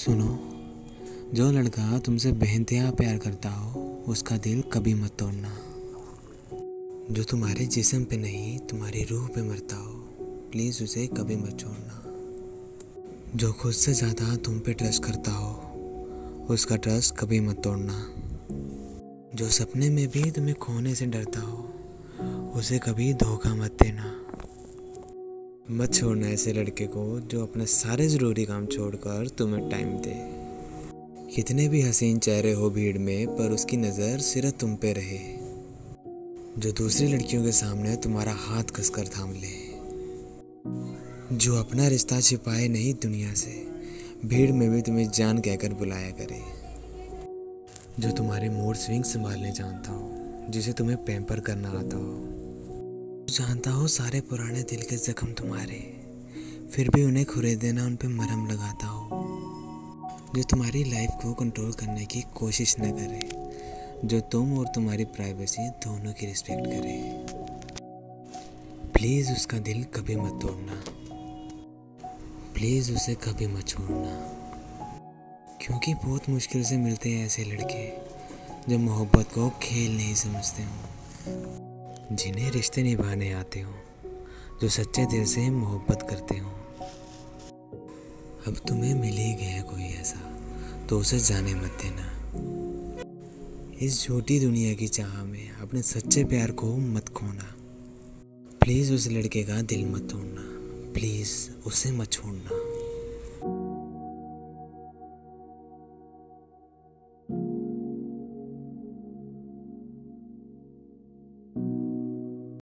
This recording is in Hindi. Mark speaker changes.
Speaker 1: सुनो, जो लड़का तुमसे बेहनतहा प्यार करता हो, उसका दिल कभी मत तोड़ना। जो तुम्हारे जिसम पे नहीं, तुम्हारी रूह पे मरता हो प्लीज़ उसे कभी मत छोड़ना। जो खुद से ज़्यादा तुम पे ट्रस्ट करता हो, उसका ट्रस्ट कभी मत तोड़ना। जो सपने में भी तुम्हें खोने से डरता हो, उसे कभी धोखा मत देना। मत छोड़ना ऐसे लड़के को जो अपने सारे ज़रूरी काम छोड़कर तुम्हें टाइम दे। कितने भी हसीन चेहरे हो भीड़ में, पर उसकी नज़र सिर्फ़ तुम पे रहे। जो दूसरी लड़कियों के सामने तुम्हारा हाथ कसकर थाम ले। जो अपना रिश्ता छिपाए नहीं दुनिया से, भीड़ में भी तुम्हें जान कहकर बुलाया करे। जो तुम्हारे मूड स्विंग संभालने जानता हो, जिसे तुम्हें पैम्पर करना आता हो। जानता हो सारे पुराने दिल के जख्म तुम्हारे। फिर भी उन्हें खुरे देना, उन पर मरहम लगाता हो। जो तुम्हारी लाइफ को कंट्रोल करने की कोशिश न करे, जो तुम और तुम्हारी प्राइवेसी दोनों की रिस्पेक्ट करे। प्लीज़ उसका दिल कभी मत तोड़ना। प्लीज़ उसे कभी मत छोड़ना। क्योंकि बहुत मुश्किल से मिलते हैं ऐसे लड़के, जो मोहब्बत को खेल नहीं समझते हों। जिन्हें रिश्ते निभाने आते हों, जो सच्चे दिल से मोहब्बत करते हों। अब तुम्हें मिल ही गया कोई ऐसा तो उसे जाने मत देना। इस छोटी दुनिया की चाह में अपने सच्चे प्यार को मत खोना। प्लीज़ उस लड़के का दिल मत तोड़ना। प्लीज़ उसे मत छोड़ना।